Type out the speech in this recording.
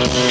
We'll